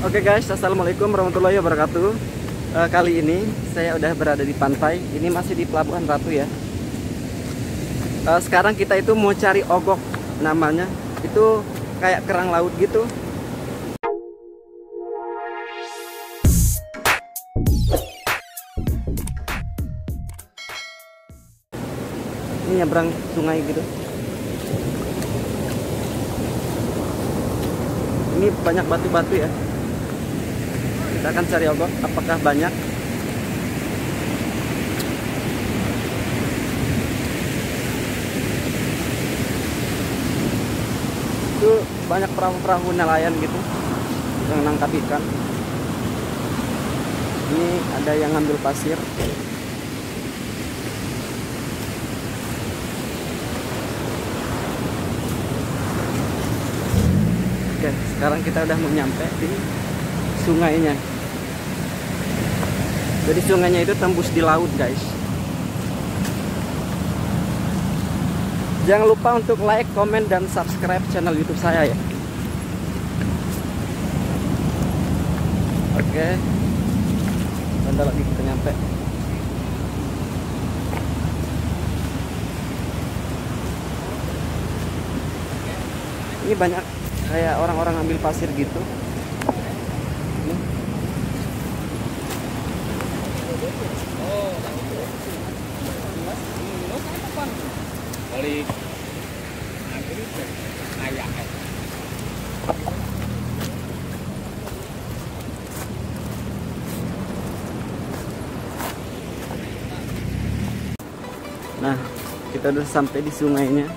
Oke guys, assalamualaikum warahmatullahi wabarakatuh. Uh, kali ini saya udah berada di pantai. Ini masih di Pelabuhan Ratu ya. Uh, sekarang kita itu mau cari ogok namanya. Itu kayak kerang laut gitu. Ini nyebrang sungai gitu. Ini banyak batu-batu ya kita akan cari ogok apakah banyak? Itu banyak perahu-perahu nelayan gitu yang nangkap ikan. Ini ada yang ngambil pasir. Oke sekarang kita udah mau nyampe. Di sungainya. Jadi sungainya itu tembus di laut guys. Jangan lupa untuk like, komen, dan subscribe channel youtube saya ya. Oke. Bentar lagi kita nyampe. Ini banyak kayak orang-orang ambil pasir gitu Nah, kita udah sampai di sungainya.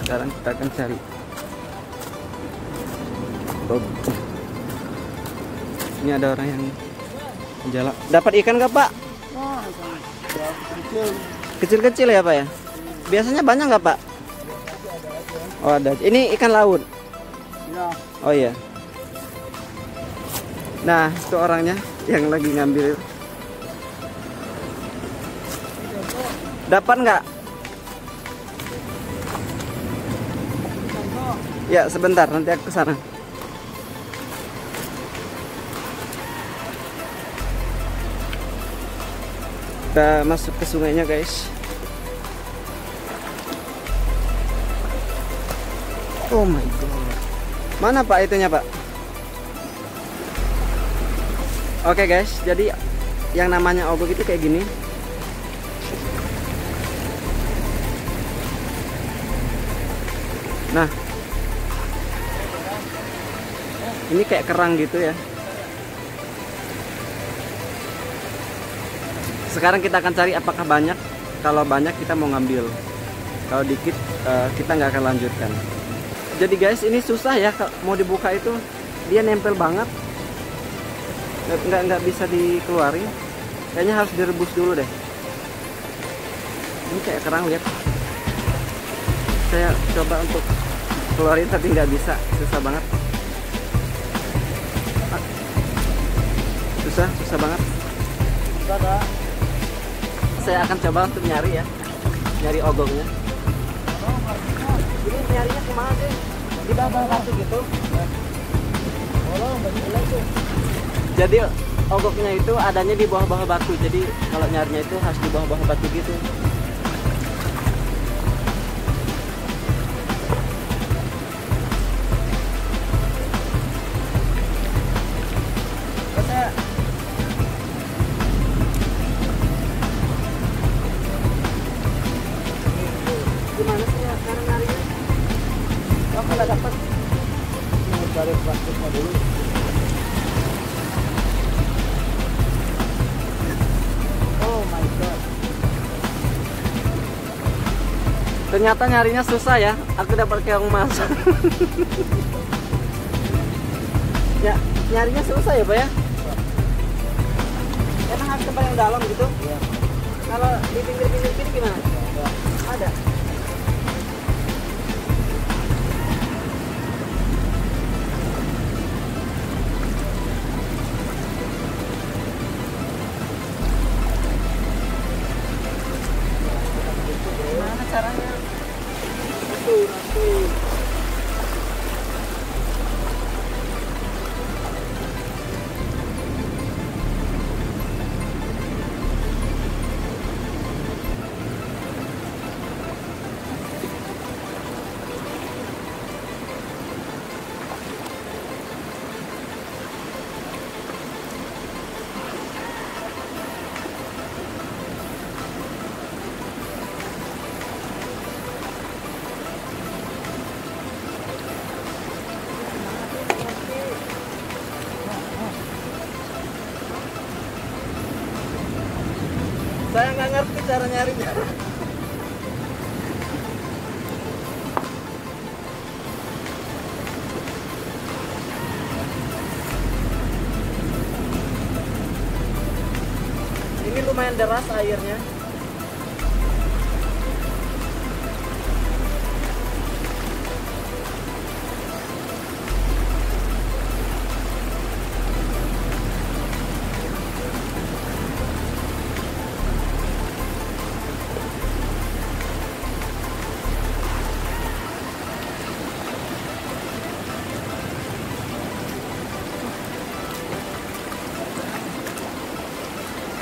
Sekarang kita akan cari. Oh. Ini ada orang yang jalan. Dapat ikan nggak Pak? Kecil-kecil ya Pak ya? Biasanya banyak nggak Pak? Oh ada. Ini ikan laut. Oh iya. Nah, itu orangnya yang lagi ngambil. Dapat nggak? Ya, sebentar nanti aku ke sana. Kita masuk ke sungainya, guys. Oh my god. Mana Pak itunya, Pak? Oke, guys. Jadi yang namanya ogok itu kayak gini. Ini kayak kerang gitu ya. Sekarang kita akan cari apakah banyak. Kalau banyak kita mau ngambil. Kalau dikit uh, kita nggak akan lanjutkan. Jadi guys ini susah ya mau dibuka itu dia nempel banget. Nggak nggak bisa dikeluarin. Kayaknya harus direbus dulu deh. Ini kayak kerang lihat. Saya coba untuk keluarin tapi nggak bisa, susah banget. Susah, susah banget. Saya akan coba untuk nyari ya, nyari ogongnya. Ini nyarinya ke mana sih? Di bawah batu gitu. Jadi ogoknya itu adanya di bawah-bawah batu. Jadi kalau nyarinya itu harus di bawah-bawah batu gitu. Ternyata nyarinya susah ya. Aku dapat keong emas. ya, nyarinya susah ya, Pak ya? Emang harus tempat yang dalam gitu? Iya. Kalau di pinggir-pinggir sini gimana? Ada. Saya nggak ngerti cara nyarinya. Ini lumayan deras airnya.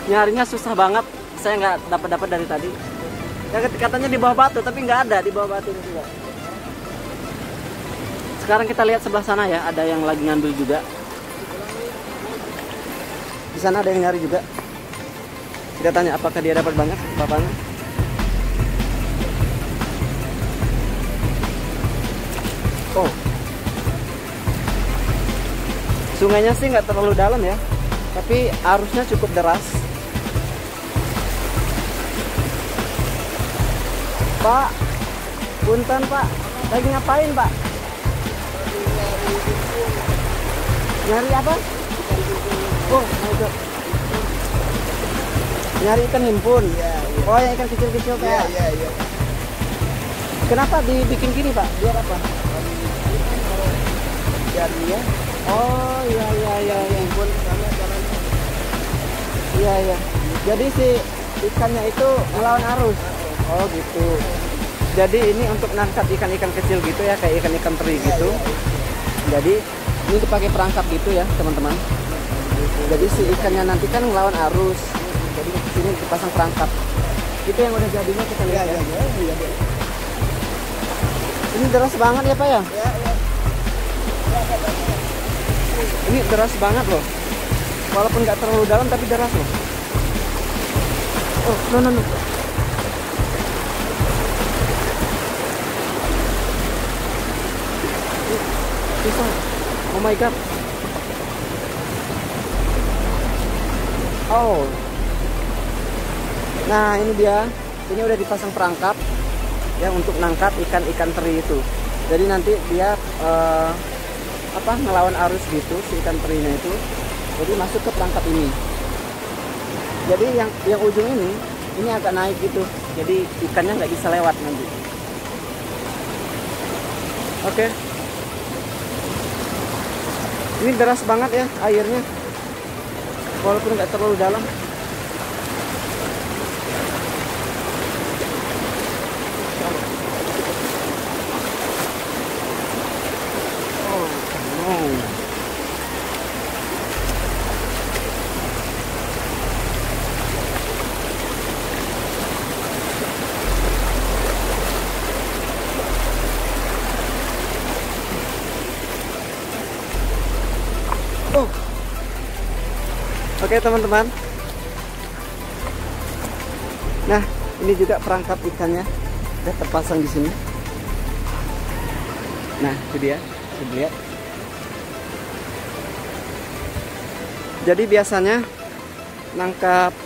Nyarinya susah banget. Saya nggak dapat dapat dari tadi. Ya katanya di bawah batu tapi nggak ada di bawah batu juga. Sekarang kita lihat sebelah sana ya ada yang lagi ngambil juga. Di sana ada yang nyari juga. Kita tanya apakah dia dapat banyak bapaknya? Oh. Sungainya sih nggak terlalu dalam ya tapi arusnya cukup deras Pak, punten Pak, lagi ngapain Pak? Nyari apa? Oh, God. Nyari ikan himpun. Iya, iya. Oh, yang ikan kecil-kecil Iya, kayak. iya, iya. Kenapa dibikin gini Pak? Biar apa? Jadi ya, Oh, iya iya iya iya. pun sana jalan Iya iya. Jadi si ikannya itu melawan arus. Oh gitu. Jadi ini untuk nangkap ikan-ikan kecil gitu ya, kayak ikan-ikan teri gitu. Jadi ini dipakai perangkap gitu ya teman-teman. Jadi si ikannya nanti kan melawan arus. Jadi di sini dipasang perangkap. Itu yang udah jadinya kita lihat ya. iya. Ini deras banget ya pak ya? Ya, ya. Ini deras banget loh. Walaupun nggak terlalu dalam tapi deras loh. Oh, no no no. Bisa. Oh my god. Oh. Nah, ini dia. Ini udah dipasang perangkap ya untuk nangkap ikan-ikan teri itu. Jadi nanti dia eh, apa ngelawan arus gitu si ikan terinya itu jadi masuk ke perangkap ini jadi yang yang ujung ini ini agak naik gitu jadi ikannya nggak bisa lewat nanti oke ini deras banget ya airnya walaupun nggak terlalu dalam oh no. Oke teman-teman. Nah, ini juga perangkap ikannya udah terpasang di sini. Nah, itu dia. Coba lihat. Jadi biasanya nangkap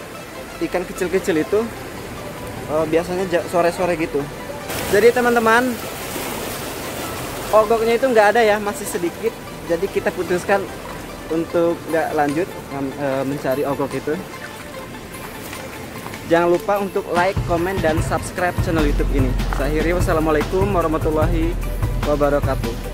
ikan kecil-kecil itu eh, biasanya sore-sore gitu. Jadi teman-teman, ogoknya itu nggak ada ya, masih sedikit. Jadi kita putuskan untuk nggak lanjut eh, mencari ogok itu. Jangan lupa untuk like, komen, dan subscribe channel YouTube ini. Saya akhiri wassalamualaikum warahmatullahi wabarakatuh.